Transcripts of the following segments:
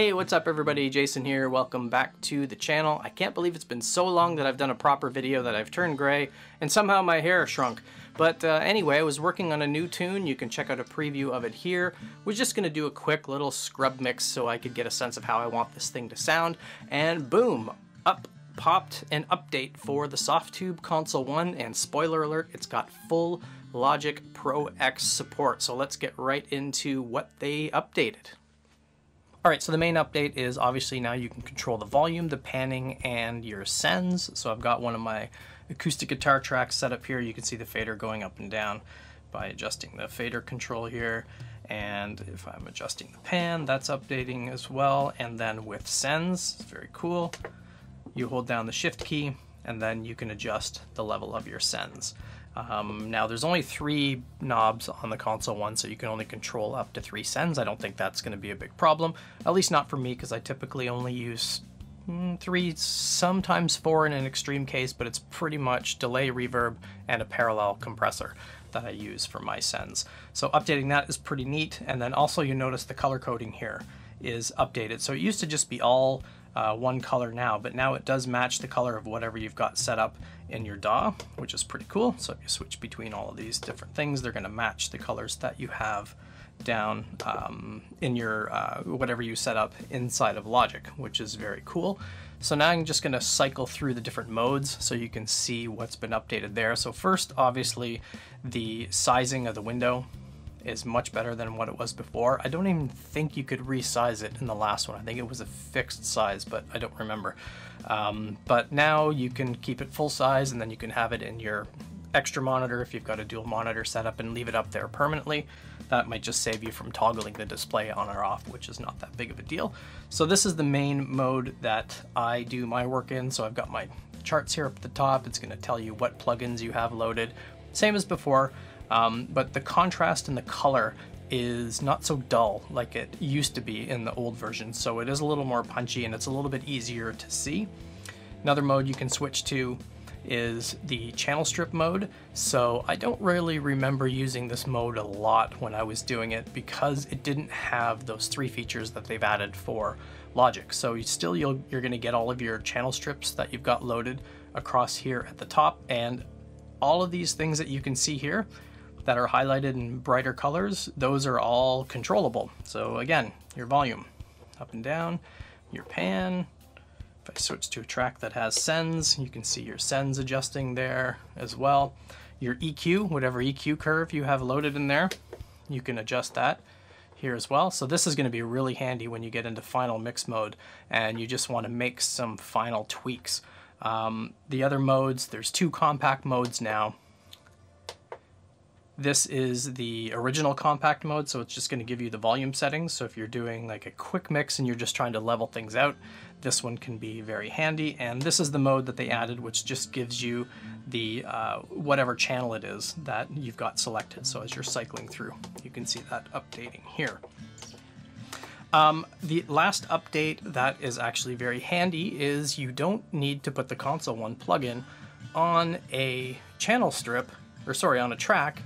Hey, what's up everybody? Jason here. Welcome back to the channel. I can't believe it's been so long that I've done a proper video that I've turned gray and somehow my hair shrunk. But uh, anyway, I was working on a new tune. You can check out a preview of it here. We're just going to do a quick little scrub mix so I could get a sense of how I want this thing to sound. And boom, up popped an update for the Softube Console 1 and spoiler alert, it's got full Logic Pro X support. So let's get right into what they updated. All right, so the main update is obviously now you can control the volume, the panning, and your sends. So I've got one of my acoustic guitar tracks set up here. You can see the fader going up and down by adjusting the fader control here. And if I'm adjusting the pan, that's updating as well. And then with sends, it's very cool. You hold down the shift key and then you can adjust the level of your sends. Um, now there's only three knobs on the console one, so you can only control up to three sends. I don't think that's going to be a big problem, at least not for me, because I typically only use mm, three, sometimes four in an extreme case, but it's pretty much delay, reverb, and a parallel compressor that I use for my sends. So updating that is pretty neat, and then also you notice the color coding here is updated. So it used to just be all uh, one color now, but now it does match the color of whatever you've got set up in your DAW, which is pretty cool. So if you switch between all of these different things, they're going to match the colors that you have down um, in your uh, whatever you set up inside of Logic, which is very cool. So now I'm just going to cycle through the different modes so you can see what's been updated there. So first, obviously, the sizing of the window is much better than what it was before. I don't even think you could resize it in the last one. I think it was a fixed size, but I don't remember. Um, but now you can keep it full size and then you can have it in your extra monitor if you've got a dual monitor setup and leave it up there permanently. That might just save you from toggling the display on or off, which is not that big of a deal. So this is the main mode that I do my work in. So I've got my charts here up at the top. It's going to tell you what plugins you have loaded. Same as before. Um, but the contrast and the color is not so dull like it used to be in the old version. So it is a little more punchy and it's a little bit easier to see. Another mode you can switch to is the channel strip mode. So I don't really remember using this mode a lot when I was doing it because it didn't have those three features that they've added for Logic. So you still you're going to get all of your channel strips that you've got loaded across here at the top and all of these things that you can see here that are highlighted in brighter colors, those are all controllable. So again, your volume, up and down, your pan. If I switch to a track that has sends, you can see your sends adjusting there as well. Your EQ, whatever EQ curve you have loaded in there, you can adjust that here as well. So this is going to be really handy when you get into final mix mode and you just want to make some final tweaks. Um, the other modes, there's two compact modes now. This is the original compact mode, so it's just going to give you the volume settings. So if you're doing like a quick mix and you're just trying to level things out, this one can be very handy. And this is the mode that they added, which just gives you the uh, whatever channel it is that you've got selected. So as you're cycling through, you can see that updating here. Um, the last update that is actually very handy is you don't need to put the console one plugin on a channel strip, or sorry, on a track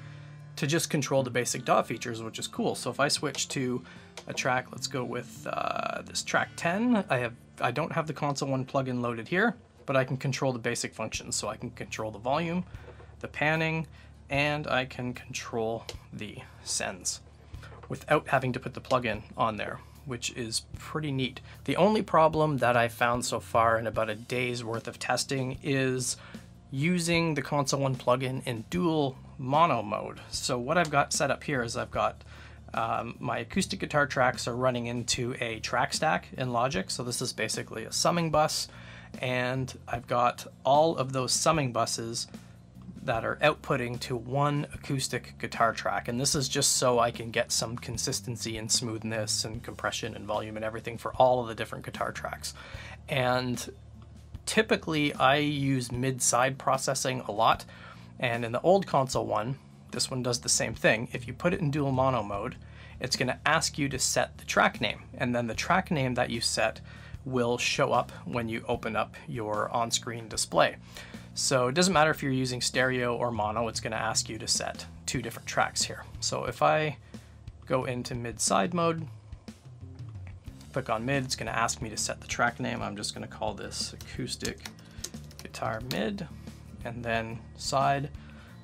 to just control the basic DAW features, which is cool. So if I switch to a track, let's go with uh, this track 10. I have I don't have the console one plugin loaded here, but I can control the basic functions. So I can control the volume, the panning, and I can control the sends without having to put the plugin on there, which is pretty neat. The only problem that I found so far in about a day's worth of testing is using the console one plugin in dual mono mode. So what I've got set up here is I've got um, my acoustic guitar tracks are running into a track stack in Logic. So this is basically a summing bus and I've got all of those summing buses that are outputting to one acoustic guitar track. And this is just so I can get some consistency and smoothness and compression and volume and everything for all of the different guitar tracks. And typically I use mid-side processing a lot and in the old console one, this one does the same thing. If you put it in dual mono mode, it's going to ask you to set the track name. And then the track name that you set will show up when you open up your on-screen display. So it doesn't matter if you're using stereo or mono, it's going to ask you to set two different tracks here. So if I go into mid-side mode click on mid, it's going to ask me to set the track name. I'm just going to call this acoustic guitar mid and then side.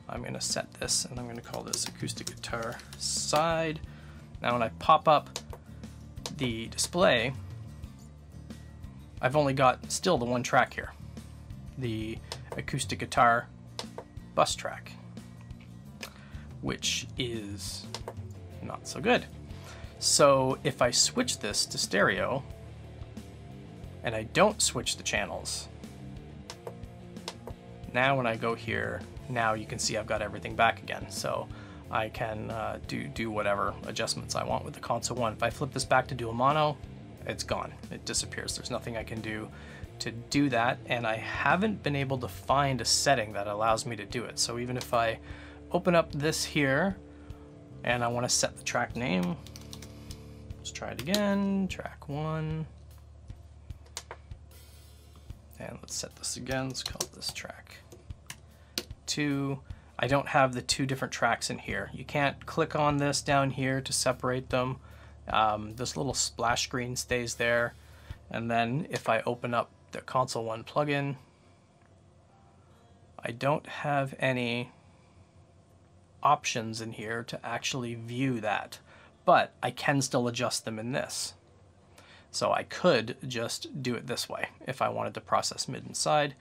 I'm to set this and I'm to call this acoustic guitar side. Now when I pop up the display, I've only got still the one track here, the acoustic guitar bus track, which is not so good. So if I switch this to stereo, and I don't switch the channels, now when I go here, now you can see I've got everything back again. So I can uh, do, do whatever adjustments I want with the console one. If I flip this back to dual mono, it's gone. It disappears. There's nothing I can do to do that. And I haven't been able to find a setting that allows me to do it. So even if I open up this here and I want to set the track name, let's try it again, track one. And let's set this again, let's call this track two. I don't have the two different tracks in here. You can't click on this down here to separate them. Um, this little splash screen stays there. And then if I open up the Console One plugin, I don't have any options in here to actually view that, but I can still adjust them in this. So I could just do it this way if I wanted to process mid and side.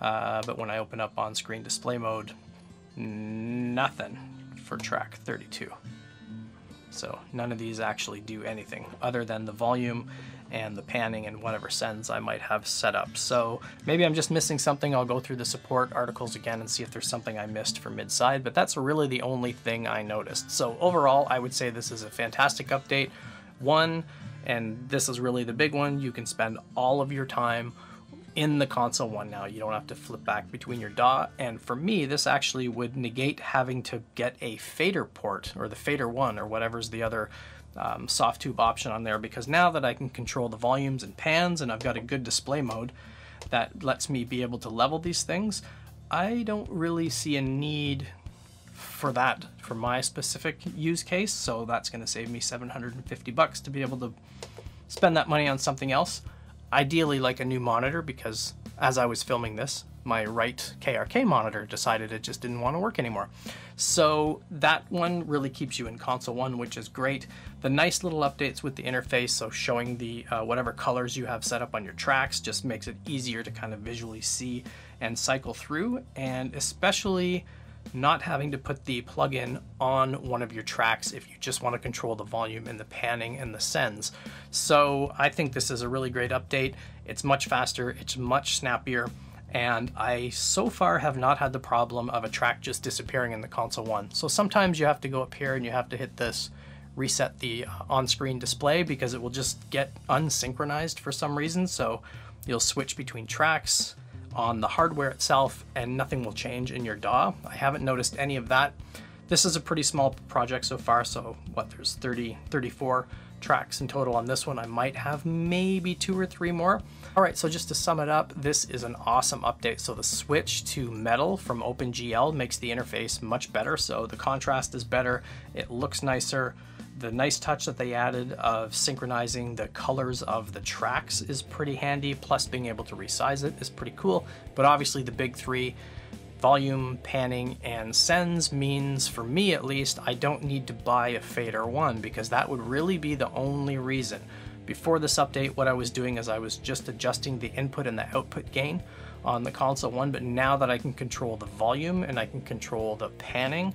Uh, but when I open up on screen display mode, nothing for track 32. So none of these actually do anything other than the volume and the panning and whatever sends I might have set up. So maybe I'm just missing something. I'll go through the support articles again and see if there's something I missed for mid-side, but that's really the only thing I noticed. So overall, I would say this is a fantastic update. One, and this is really the big one, you can spend all of your time in the console one now. You don't have to flip back between your DAW. And for me, this actually would negate having to get a FaderPort or the fader one or whatever's the other um, Softube option on there because now that I can control the volumes and pans and I've got a good display mode that lets me be able to level these things, I don't really see a need for that for my specific use case. So that's going to save me 750 bucks to be able to spend that money on something else ideally like a new monitor because as I was filming this, my right KRK monitor decided it just didn't want to work anymore. So that one really keeps you in console one, which is great. The nice little updates with the interface, so showing the uh, whatever colors you have set up on your tracks just makes it easier to kind of visually see and cycle through. And especially not having to put the plugin on one of your tracks if you just want to control the volume and the panning and the sends. So I think this is a really great update. It's much faster, it's much snappier, and I so far have not had the problem of a track just disappearing in the console one. So sometimes you have to go up here and you have to hit this reset the uh, on-screen display because it will just get unsynchronized for some reason. So you'll switch between tracks on the hardware itself and nothing will change in your DAW. I haven't noticed any of that. This is a pretty small project so far, so what, there's 30, 34 tracks in total on this one. I might have maybe two or three more. All right, so just to sum it up, this is an awesome update. So the switch to metal from OpenGL makes the interface much better. So the contrast is better, it looks nicer, the nice touch that they added of synchronizing the colors of the tracks is pretty handy, plus being able to resize it is pretty cool. But obviously the big three, volume, panning, and sends means, for me at least, I don't need to buy a Fader 1 because that would really be the only reason. Before this update, what I was doing is I was just adjusting the input and the output gain on the console one, but now that I can control the volume and I can control the panning,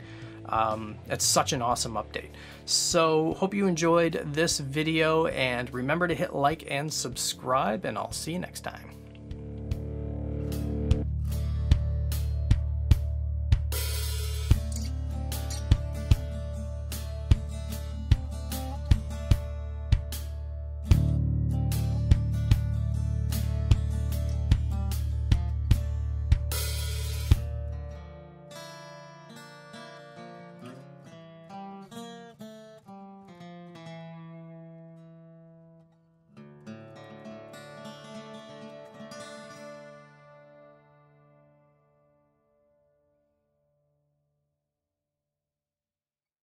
um, it's such an awesome update. So hope you enjoyed this video and remember to hit like and subscribe and I'll see you next time.